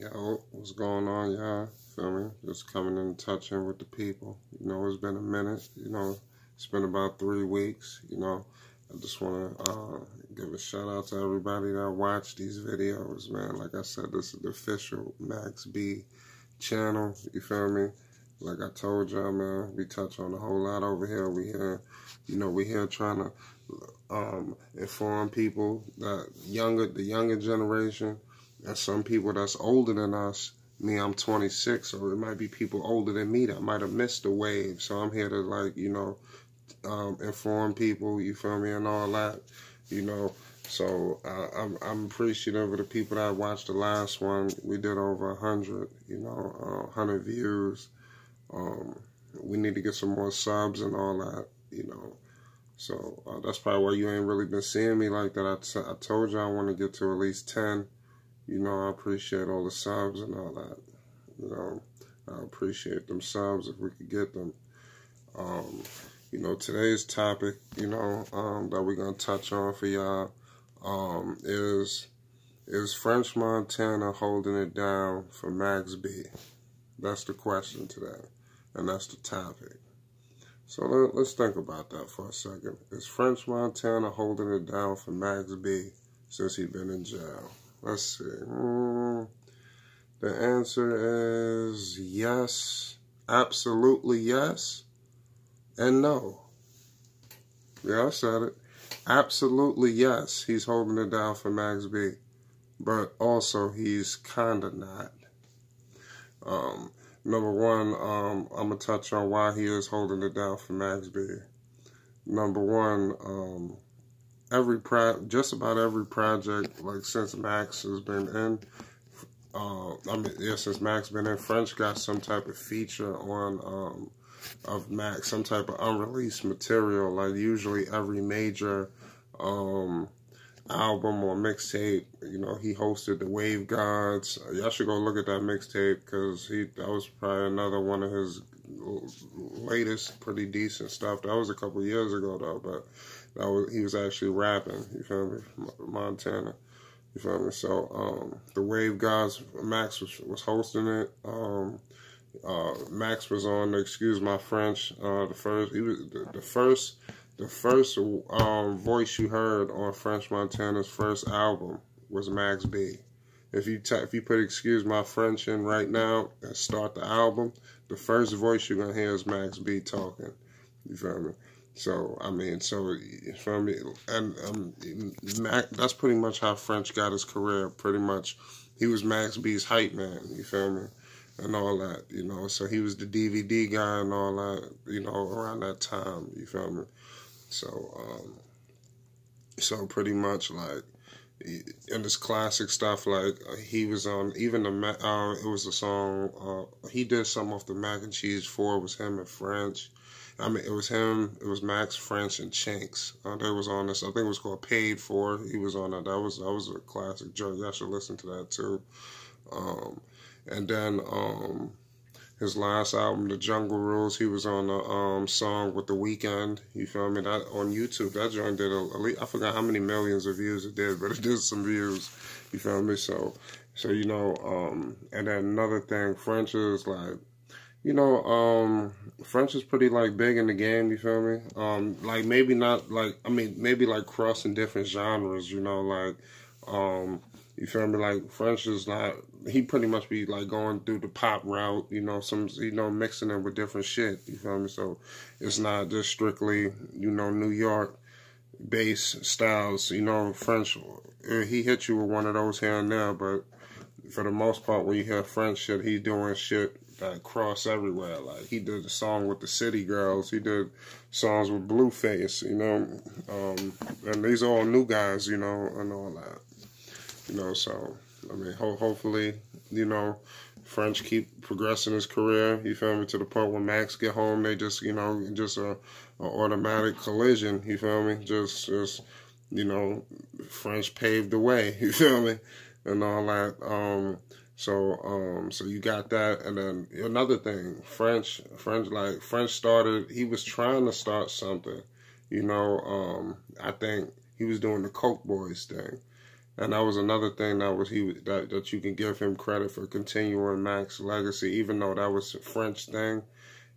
Yo, what's going on, y'all? Feel me? Just coming in touching with the people. You know, it's been a minute. You know, it's been about three weeks. You know, I just want to uh, give a shout out to everybody that watched these videos, man. Like I said, this is the official Max B channel. You feel me? Like I told y'all, man, we touch on a whole lot over here. We here, you know, we here trying to um, inform people that younger, the younger generation and some people that's older than us. Me, I'm 26, so it might be people older than me that might have missed the wave. So I'm here to like, you know, um, inform people. You feel me, and all that. You know, so uh, I'm I'm appreciative of the people that watched the last one. We did over hundred. You know, uh, hundred views. Um, we need to get some more subs and all that. You know. So uh, that's probably why you ain't really been seeing me like that. I, t- I told you I want to get to at least 10 you know, I appreciate all the subs and all that. You know, I appreciate them subs if we could get them. Um, you know, today's topic, you know, um, that we're gonna touch on for y'all, um, is is French Montana holding it down for Max B? That's the question today, and that's the topic. So let, us think about that for a second. Is French Montana holding it down for Max B since he's been in jail? Let's see. Mm, the answer is yes, absolutely yes, and no. Yeah, I said it. Absolutely yes, he's holding it down for Max B. But also, he's kind of not. Um, number one, um, I'm to touch on why he is holding it down for Max B. Number one, um, every pro just about every project like since Max has been in. Uh, I mean, yeah, since Max been in, French got some type of feature on um, of Max, some type of unreleased material. Like usually every major um, album or mixtape, you know, he hosted the Wave Gods. Y'all should go look at that mixtape because he that was probably another one of his latest pretty decent stuff. That was a couple years ago though, but that was he was actually rapping. You feel me, Montana. You feel me? So um, the Wave Gods, Max was, was hosting it. Um, uh, Max was on. Excuse my French. Uh, the first, he was the, the first, the first um, voice you heard on French Montana's first album was Max B. If you if you put "Excuse My French" in right now and start the album, the first voice you're gonna hear is Max B talking. You feel me? So I mean, so for me, and um, Mac, that's pretty much how French got his career. Pretty much, he was Max B's hype man. You feel me? And all that, you know. So he was the DVD guy and all that, you know, around that time. You feel me? So, um, so pretty much like in this classic stuff, like he was on even the uh, it was a song uh, he did some off the Mac and Cheese Four was him and French. I mean, it was him, it was Max French and Chinx. Uh, they was on this. I think it was called Paid For. He was on that. That was that was a classic joke. Y'all should listen to that too. Um, and then um, his last album, The Jungle Rules, he was on the um, song with The Weeknd. You feel me? That on YouTube, that joint did I forgot how many millions of views it did, but it did some views. You feel me? So, so you know, um, and then another thing, French is like you know, um, French is pretty like big in the game. You feel me? Um, like maybe not like I mean maybe like crossing different genres. You know, like um, you feel me? Like French is not. He pretty much be like going through the pop route. You know, some you know mixing it with different shit. You feel me? So it's not just strictly you know New York bass styles. You know, French. Eh, he hit you with one of those here and there, but for the most part, when you hear French shit, he's doing shit that cross everywhere. Like he did a song with the City Girls. He did songs with Blueface. You know, um, and these are all new guys. You know, and all that. You know, so I mean, ho- hopefully, you know, French keep progressing his career. You feel me? To the point when Max get home, they just you know just a, a automatic collision. You feel me? Just just you know, French paved the way. You feel me? And all that. Um, so um so you got that and then another thing, French French like French started he was trying to start something. You know, um I think he was doing the Coke Boys thing. And that was another thing that was he that that you can give him credit for continuing Mac's legacy, even though that was a French thing.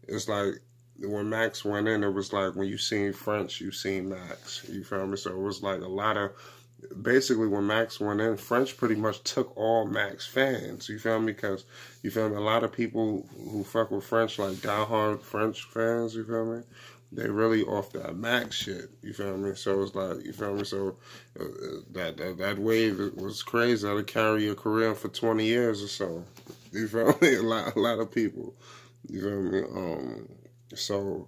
It's like when Max went in, it was like when you seen French, you seen Max. You feel me? So it was like a lot of basically when Max went in, French pretty much took all Max fans. You feel me? Because you feel me. A lot of people who fuck with French, like diehard French fans. You feel me? They really off that Max shit. You feel me? So it's like you feel me. So uh, that, that that wave was crazy. That'll carry your career for twenty years or so. You feel me? A lot a lot of people. You feel me? Um. So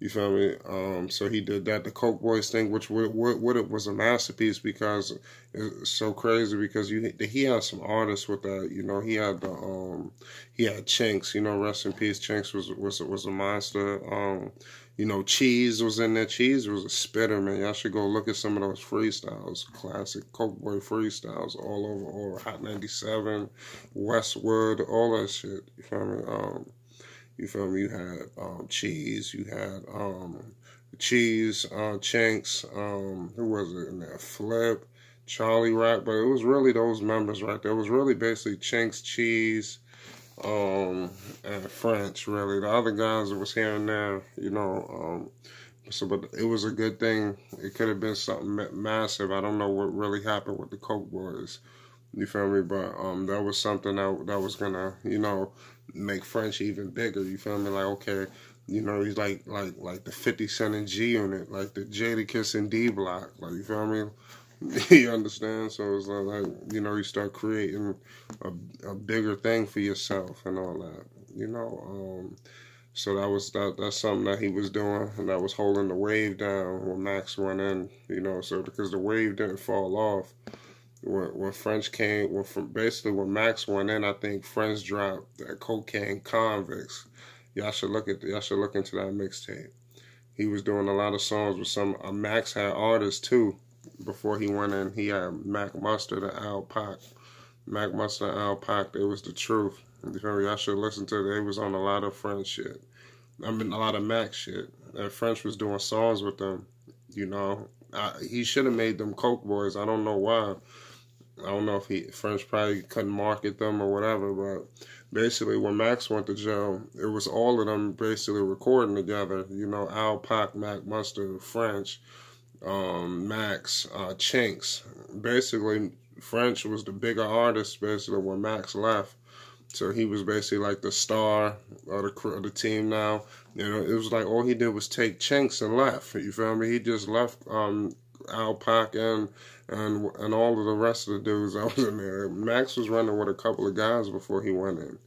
you feel me? Um, so he did that, the Coke Boys thing, which what, what it was a masterpiece because it's so crazy because you he had some artists with that. You know, he had the um he had Chinx. You know, rest in peace. Chinx was was was a monster. Um, you know, Cheese was in there. Cheese was a spitter, man. Y'all should go look at some of those freestyles, classic Coke Boy freestyles, all over, all Hot 97, Westwood, all that shit. You feel me? Um, you feel me? You had um, Cheese. You had um, Cheese, uh, Chinx. Um, who was it in there? Flip, Charlie Rock. But it was really those members right there. It was really basically Chinx, Cheese, um, and French. Really, the other guys that was here and there. You know. Um, so, but it was a good thing. It could have been something massive. I don't know what really happened with the Coke Boys. You feel me? But um, that was something that that was gonna, you know, make French even bigger. You feel me? Like okay, you know, he's like like like the Fifty Cent and G Unit, like the Jadakiss and D Block. Like you feel me? you understand? So it's like, like you know, you start creating a, a bigger thing for yourself and all that. You know. Um, so that was that. That's something that he was doing, and that was holding the wave down when Max went in. You know, so because the wave didn't fall off when, when French came, when from basically when Max went in, I think French dropped that cocaine convicts. Y'all should look at y'all should look into that mixtape. He was doing a lot of songs with some uh, Max had artists too. Before he went in, he had Mac Mustard and Al Pac. Mac Mustard and Al Pac, it was the truth. You feel? Y'all should listen to it. They was on a lot of French shit. I mean, a lot of Mac shit. And French was doing songs with them. You know, I, he should have made them Coke Boys. I don't know why. I don't know if he French probably couldn't market them or whatever, but basically when Max went to jail, it was all of them basically recording together. You know, Al Pac, Mac Mustard, French, um, Max, uh, Chinx. Basically, French was the bigger artist basically when Max left. So he was basically like the star of the of the team now. You know, it was like all he did was take Chinx and left. You feel me? He just left um, Al Pac and and and all of the rest of the dudes I was in there. Max was running with a couple of guys before he went in.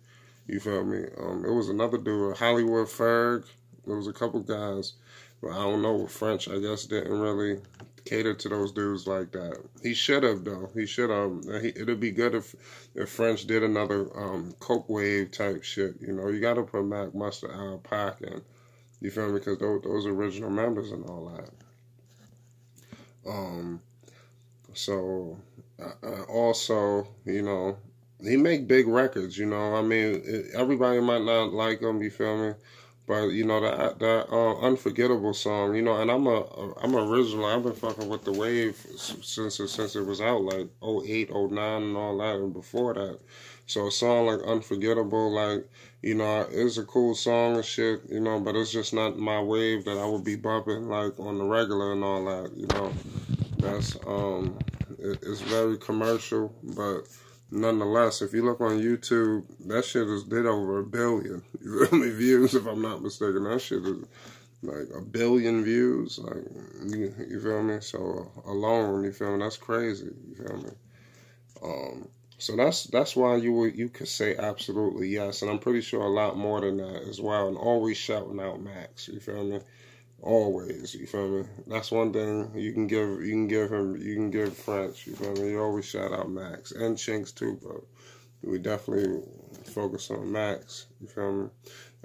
You feel me? Um, it was another dude, Hollywood Ferg. There was a couple guys, but I don't know. French, I guess, didn't really cater to those dudes like that. He should have though. He should have. It'd be good if if French did another um, Coke Wave type shit. You know, you got to put Mac Mustard, Al Pac, and you feel me? Because those those original members and all that. Um, so uh, uh, also, you know, he make big records. You know, I mean, everybody might not like him. You feel me? But you know that that uh, unforgettable song, you know, and I'm a I'm original. I've been fucking with the wave since since it was out, like 08, 09 and all that, and before that. So a song like Unforgettable, like you know, it's a cool song and shit, you know, but it's just not my wave that I would be bumping like on the regular and all that, you know. That's um, it, it's very commercial, but nonetheless, if you look on YouTube, that shit is did over a billion. Views, if I'm not mistaken. That shit is like a billion views. Like you, you feel me? So alone, you feel me? That's crazy. You feel me? Um, so that's that's why you would you could say absolutely yes, and I'm pretty sure a lot more than that as well. And always shouting out Max. You feel me? Always, you feel me? That's one thing you can give. You can give him. You can give French. You feel me? You always shout out Max and Chinx too, bro. we definitely focus on Max. You feel me?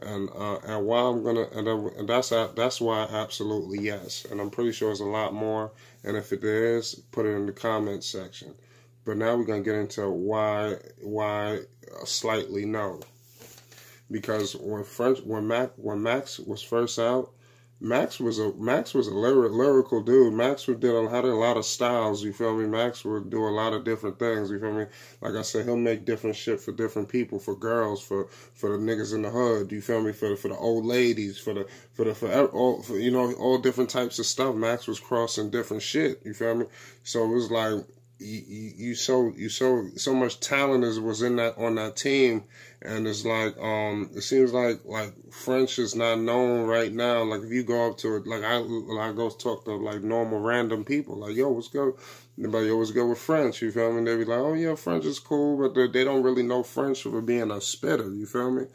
And uh, and why I'm gonna and, and that's that's why absolutely yes. And I'm pretty sure it's a lot more. And if it is, put it in the comments section. But now we're gonna get into why why slightly no. Because when French when Mac when Max was first out, Max was a Max was a lyric, lyrical dude. Max would did a, had a lot of styles. You feel me? Max would do a lot of different things. You feel me? Like I said, he'll make different shit for different people, for girls, for for the niggas in the hood. You feel me? For the, for the old ladies, for the for the for all for, you know all different types of stuff. Max was crossing different shit. You feel me? So it was like you, you, so you so so much talent is was in that on that team and it's like um it seems like like French is not known right now. Like if you go up to it, like I like I go talk to like normal random people, like yo, what's good? But always go with French? You feel me? They be like, oh yeah, French is cool, but they don't really know French for being a spitter. You feel me?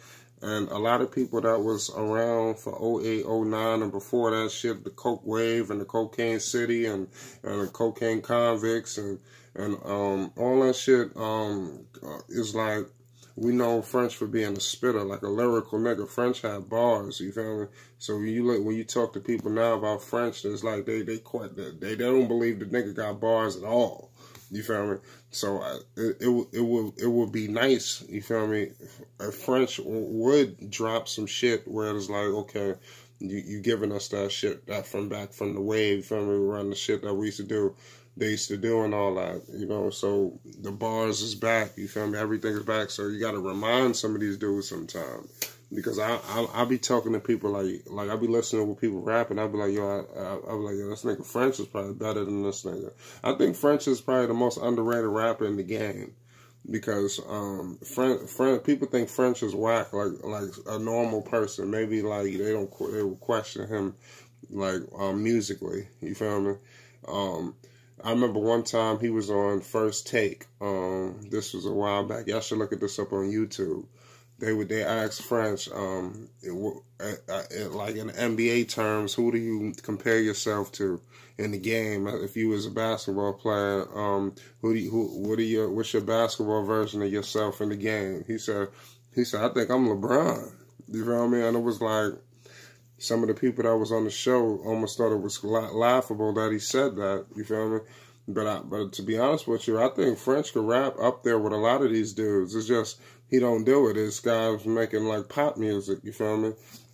And a lot of people that was around for 08, 09 and before that shit, the Coke Wave and the Cocaine City and, and the Cocaine Convicts and, and um, all that shit um, is like we know French for being a spitter, like a lyrical nigga. French had bars, you feel me? So when you look when you talk to people now about French, it's like they they quite they they don't believe the nigga got bars at all. You feel me? So uh, it it it would it would be nice. You feel me? If French would drop some shit where it's like okay. You you giving us that shit that from back from the wave, you feel me? Run the shit that we used to do they used to do and all that, you know. So the bars is back, you feel me? Everything is back. So you got to remind some of these dudes sometime. Because I, I I be talking to people like like I be listening with people rapping. I be like yo I I, I be like yo this nigga French is probably better than this nigga. I think French is probably the most underrated rapper in the game because um French, French people think French is whack like like a normal person maybe like they don't they will question him like um musically you feel me um I remember one time he was on First Take. Um, this was a while back. Y'all should look at this up on YouTube. They would they asked French, um, it, it, it, like in NBA terms, who do you compare yourself to in the game? If you was a basketball player, um, who do you, who what are your what's your basketball version of yourself in the game? He said, he said, I think I'm LeBron. You feel me? And it was like some of the people that was on the show almost thought it was laughable that he said that. You feel me? But I, but to be honest with you, I think French could rap up there with a lot of these dudes. It's just he don't do it. This guy's making like pop music. You feel me?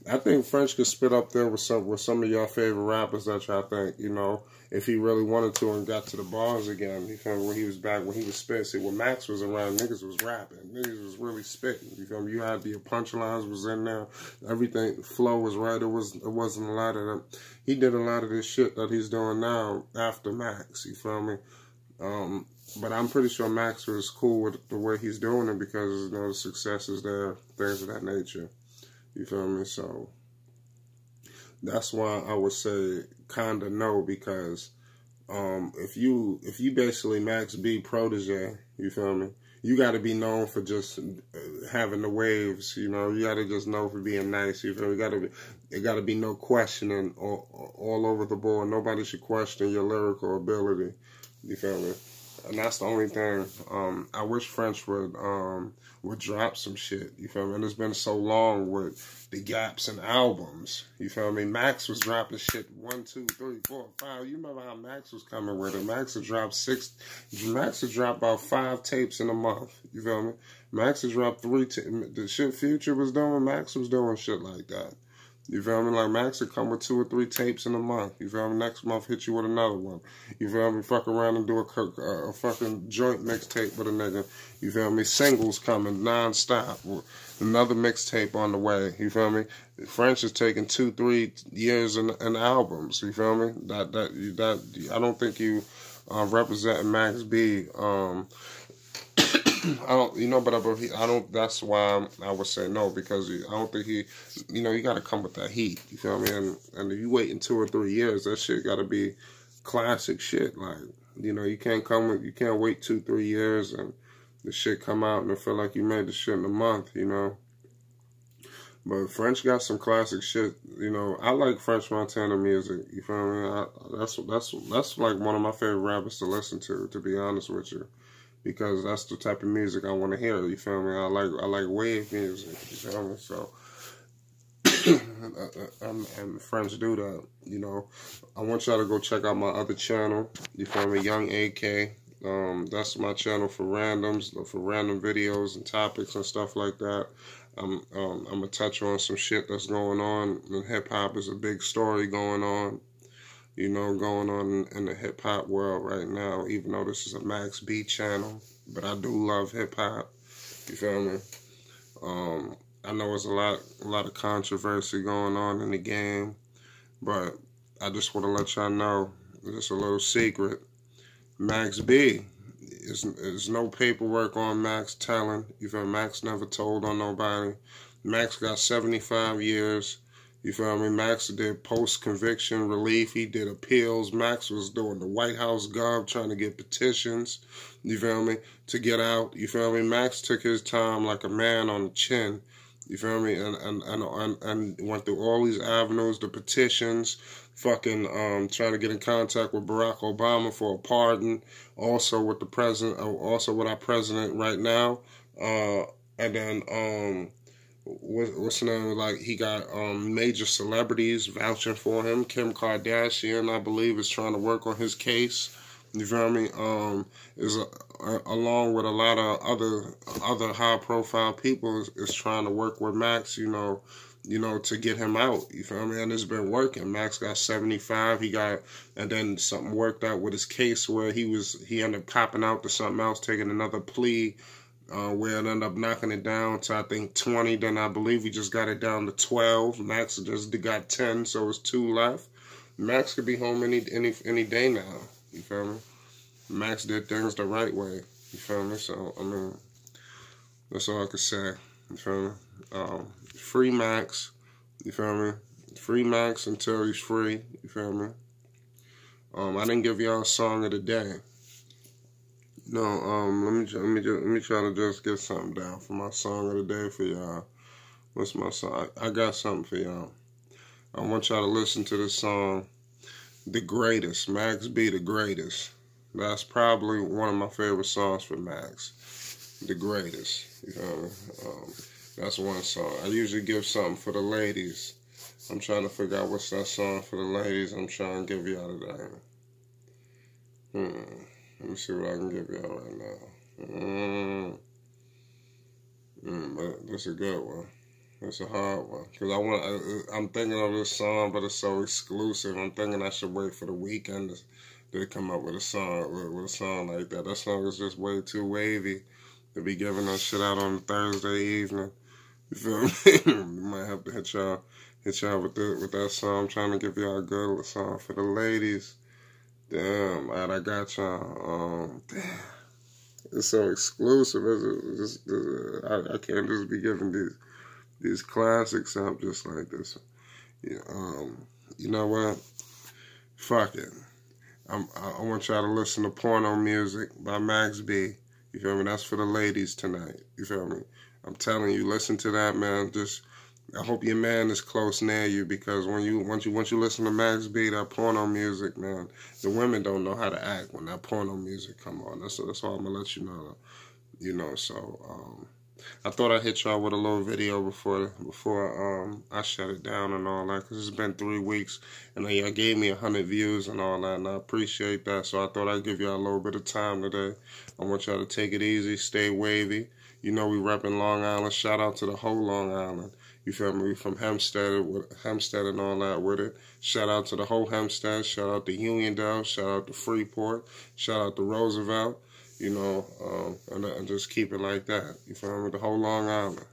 I think French could spit up there with some with some of your favorite rappers that y'all think, you know, if he really wanted to and got to the bars again. You feel me? When he was back, when he was spitting. See, when Max was around, niggas was rapping. Niggas was really spitting. You feel me? You had the punchlines was in there. Everything, flow was right. It was it wasn't a lot of them. He did a lot of this shit that he's doing now after Max. You feel me? Um, but I'm pretty sure Max was cool with the way he's doing it because you know the success is there, things of that nature. You feel me? So that's why I would say kinda no because um, if you if you basically Max B protege, you feel me? You got to be known for just uh, having the waves, you know. You got to just know for being nice. You feel me? Got to be, it got to be no questioning all, all over the board. Nobody should question your lyrical ability. You feel me? And that's the only thing. Um, I wish French would um, would drop some shit. You feel me? And it's been so long with the gaps in albums. You feel me? Max was dropping shit one, two, three, four, five. You remember how Max was coming with it? Max had dropped six. Max had dropped about five tapes in a month. You feel me? Max had dropped three. the shit Future was doing. Max was doing shit like that. You feel me? Like Max would come with two or three tapes in a month. You feel me? Next month hit you with another one. You feel me? Fuck around and do a, a, fucking joint mixtape with a nigga. You feel me? Singles coming nonstop. Another mixtape on the way. You feel me? French is taking two, three years in, in albums. You feel me? That that that I don't think you uh, represent Max B. Um, I don't, you know, but I, I don't. That's why I'm, i would say no because I don't think he, you know, you got to come with that heat. You feel me? And and if you wait two or three years, that shit got to be classic shit. Like you know, you can't come with, you can't wait two three years and the shit come out and feel like you made the shit in a month. You know. But French got some classic shit. You know, I like French Montana music. You feel me? I, that's that's that's like one of my favorite rappers to listen to. To be honest with you because that's the type of music I want to hear. You feel me? I like I like wave music. You feel me? So. and, and friends do that, you know. I want y'all to go check out my other channel. You feel me? Young AK. Um, that's my channel for randoms, for random videos and topics and stuff like that. I'm um, I'm gonna touch on some shit that's going on. In hip hop is a big story going on, you know, going on in the hip hop world right now. Even though this is a Max B channel, but I do love hip hop. You feel me? Um, I know there's a lot a lot of controversy going on in the game, but I just want to let y'all know, just a little secret. Max B, is there's no paperwork on Max telling. You feel Max never told on nobody. Max got 75 years. You feel me? Max did post conviction relief. He did appeals. Max was doing the White House gov, trying to get petitions. You feel me? To get out. You feel me? Max took his time like a man on the chin. You feel me? And and and and, and went through all these avenues, the petitions, fucking um, trying to get in contact with Barack Obama for a pardon. Also with the president, also with our president right now. Uh, and then um, what, what's the name? Like he got um, major celebrities vouching for him. Kim Kardashian, I believe, is trying to work on his case. You feel me? Um, is a, a, along with a lot of other other high profile people is, is trying to work with Max. You know, you know, to get him out. You feel me? And it's been working. Max got 75. He got, and then something worked out with his case where he was, he ended up popping out to something else, taking another plea uh, it ended up knocking it down to I think 20. Then I believe we just got it down to 12. Max just got 10, so it's two left. Max could be home any any any day now. You feel me? Max did things the right way. You feel me? So I mean, that's all I could say. You feel me? Um, free Max. You feel me? Free Max until he's free. You feel me? Um, I didn't give y'all a song of the day. No, um, let me let me let me try to just get something down for my song of the day for y'all. What's my song? I, got something for y'all. I want y'all to listen to this song, "The Greatest." Max B, the greatest. That's probably one of my favorite songs for Max. The greatest. You know, um, that's one song. I usually give something for the ladies. I'm trying to figure out what's that song for the ladies. I'm trying to give y'all today. Hmm. Let me see what I can give y'all right now. Mm. Mm, but that's a good one. That's a hard one because I want. I, I'm thinking of this song, but it's so exclusive. I'm thinking I should wait for the weekend to, to come up with a song with, with, a song like that. That song is just way too wavy to be giving that shit out on Thursday evening. You feel me? might have to hit y'all hit y'all with the, with that song. I'm trying to give y'all a good song for the ladies. Damn, I got y'all. Um, damn. It's so exclusive. It's, it's, it's, I, I, can't just be giving these these classics up just like this. Yeah, um, you know what? Fuck it. I'm, I want y'all to listen to Porno Music by Max B. You feel me? That's for the ladies tonight. You feel me? I'm telling you, listen to that, man. Just I hope your man is close near you because when you once you once you listen to Max B, that porno music, man, the women don't know how to act when that porno music come on. That's that's all I'm gonna let you know. You know, so um, I thought I'd hit y'all with a little video before before um, I shut it down and all that because it's been three weeks and y'all gave me a hundred views and all that and I appreciate that. So I thought I'd give y'all a little bit of time today. I want y'all to take it easy, stay wavy. You know we repping Long Island. Shout out to the whole Long Island. You feel me? From Hempstead, Hempstead and all that with it. Shout out to the whole Hempstead. Shout out to Uniondale. Shout out to Freeport. Shout out to Roosevelt. You know, um, and, and just keep it like that. You feel me? The whole Long Island.